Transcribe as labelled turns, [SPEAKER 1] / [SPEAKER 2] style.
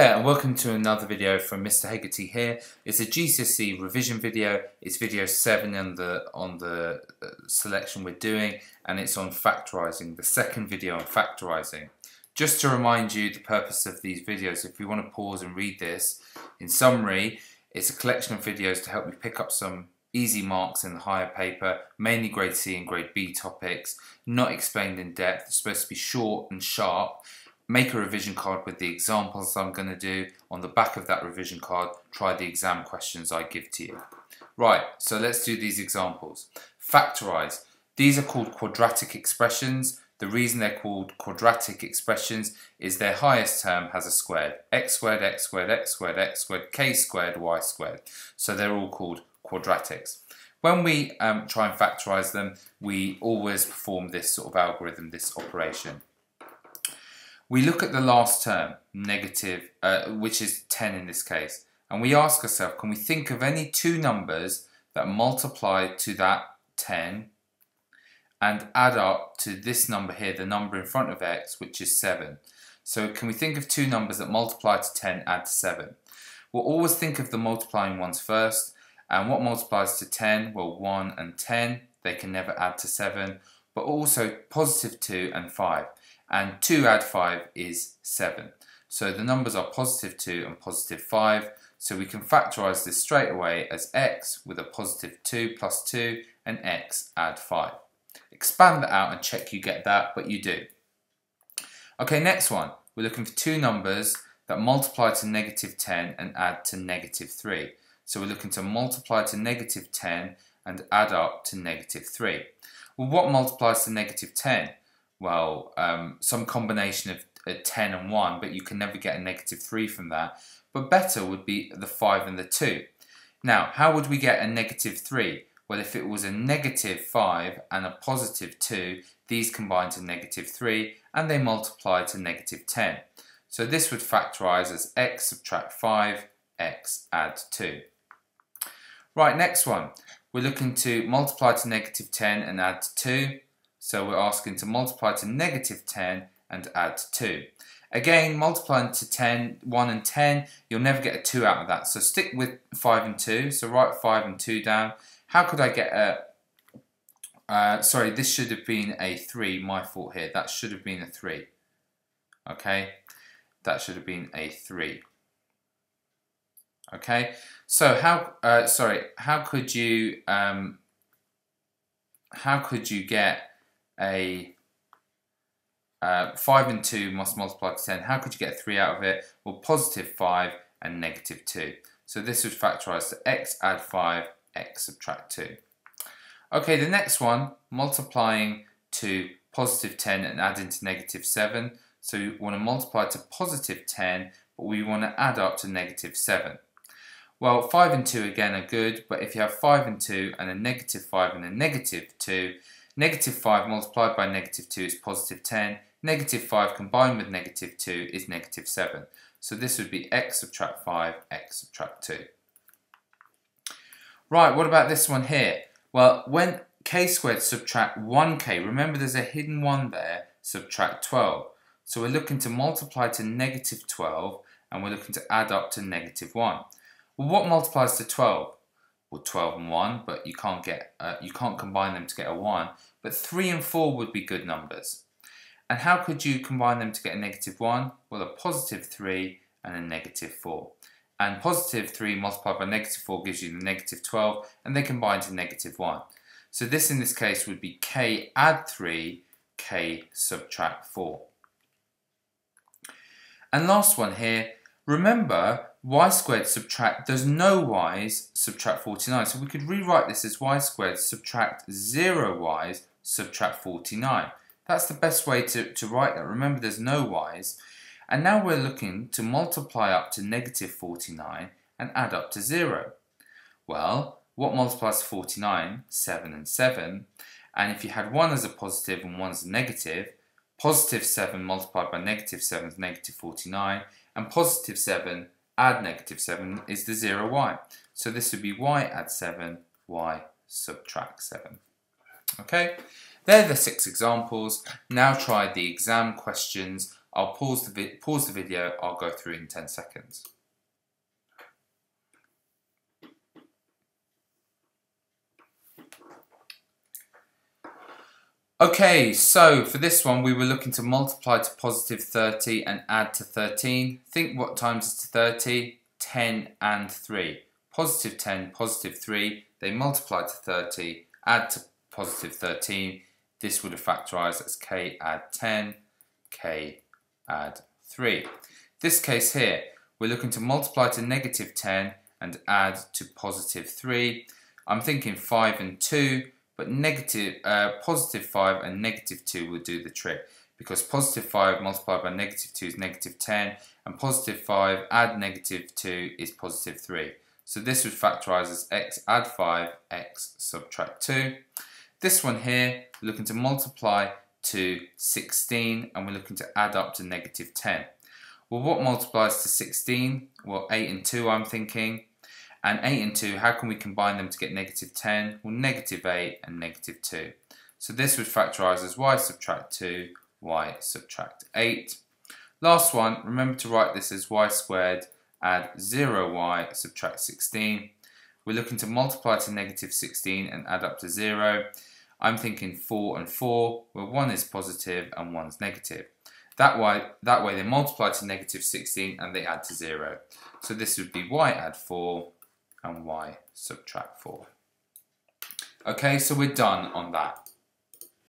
[SPEAKER 1] Yeah, and welcome to another video from Mr. Hegarty here. It's a GCSE revision video. It's video 7 on the, on the uh, selection we're doing and it's on factorising, the second video on factorising. Just to remind you the purpose of these videos, if you want to pause and read this, in summary, it's a collection of videos to help you pick up some easy marks in the higher paper, mainly grade C and grade B topics, not explained in depth, it's supposed to be short and sharp, make a revision card with the examples I'm going to do. On the back of that revision card, try the exam questions I give to you. Right, so let's do these examples. Factorize. These are called quadratic expressions. The reason they're called quadratic expressions is their highest term has a squared. x squared, x squared, x squared, x squared, k squared, y squared. So they're all called quadratics. When we um, try and factorize them, we always perform this sort of algorithm, this operation. We look at the last term, negative, uh, which is 10 in this case, and we ask ourselves, can we think of any two numbers that multiply to that 10 and add up to this number here, the number in front of x, which is 7. So can we think of two numbers that multiply to 10, add to 7? We'll always think of the multiplying ones first, and what multiplies to 10? Well, 1 and 10, they can never add to 7, but also positive 2 and 5 and 2 add 5 is 7. So the numbers are positive 2 and positive 5, so we can factorise this straight away as x with a positive 2 plus 2 and x add 5. Expand that out and check you get that, but you do. Okay, next one. We're looking for two numbers that multiply to negative 10 and add to negative 3. So we're looking to multiply to negative 10 and add up to negative 3. Well, what multiplies to negative 10? Well, um, some combination of uh, 10 and 1, but you can never get a negative 3 from that. But better would be the 5 and the 2. Now, how would we get a negative 3? Well, if it was a negative 5 and a positive 2, these combine to negative 3 and they multiply to negative 10. So this would factorise as x subtract 5, x add 2. Right, next one. We're looking to multiply to negative 10 and add 2. So we're asking to multiply to negative 10 and add 2. Again, multiplying to 10, 1 and 10, you'll never get a 2 out of that. So stick with 5 and 2. So write 5 and 2 down. How could I get a... Uh, sorry, this should have been a 3. My fault here. That should have been a 3. Okay? That should have been a 3. Okay? So how... Uh, sorry, how could you... Um, how could you get a uh, 5 and 2 must multiply to 10. How could you get 3 out of it? Well, positive 5 and negative 2. So this would factorise to x add 5, x subtract 2. Okay, the next one, multiplying to positive 10 and adding to negative 7. So you want to multiply to positive 10, but we want to add up to negative 7. Well, 5 and 2 again are good, but if you have 5 and 2 and a negative 5 and a negative 2, Negative 5 multiplied by negative 2 is positive 10. Negative 5 combined with negative 2 is negative 7. So this would be x subtract 5, x subtract 2. Right, what about this one here? Well, when k squared subtract 1k, remember there's a hidden 1 there, subtract 12. So we're looking to multiply to negative 12 and we're looking to add up to negative 1. Well, what multiplies to 12? Well, 12 and 1, but you can't get uh, you can't combine them to get a 1 but 3 and 4 would be good numbers. And how could you combine them to get a negative 1? Well, a positive 3 and a negative 4. And positive 3 multiplied by negative 4 gives you the negative 12, and they combine to negative 1. So this in this case would be k add 3, k subtract 4. And last one here, remember y squared subtract, there's no y's, subtract 49. So we could rewrite this as y squared subtract 0 y's subtract 49. That's the best way to, to write that. Remember there's no y's. And now we're looking to multiply up to negative 49 and add up to 0. Well, what multiplies 49? 7 and 7. And if you had 1 as a positive and 1 as a negative, positive 7 multiplied by negative 7 is negative 49, and positive 7 add negative 7 is the 0y. So this would be y add 7, y subtract 7. Okay, they're the six examples. Now try the exam questions I'll pause the, pause the video, I'll go through in 10 seconds. Okay, so for this one we were looking to multiply to positive 30 and add to 13. Think what times is to 30? 10 and 3. Positive 10, positive 3, they multiply to 30, add to positive 13. This would have factorised as k add 10, k add 3. This case here, we're looking to multiply to negative 10 and add to positive 3. I'm thinking 5 and 2 but negative, uh, positive 5 and negative 2 will do the trick because positive 5 multiplied by negative 2 is negative 10 and positive 5 add negative 2 is positive 3. So this would factorise as x add 5, x subtract 2. This one here, we're looking to multiply to 16 and we're looking to add up to negative 10. Well, what multiplies to 16? Well, 8 and 2 I'm thinking. And 8 and 2, how can we combine them to get negative 10? Well, negative 8 and negative 2. So this would factorise as y subtract 2, y subtract 8. Last one, remember to write this as y squared, add 0y, subtract 16. We're looking to multiply to negative 16 and add up to 0. I'm thinking 4 and 4, where 1 is positive and 1 is negative. That way, that way they multiply to negative 16 and they add to 0. So this would be y add 4 and y subtract 4. Okay, so we're done on that.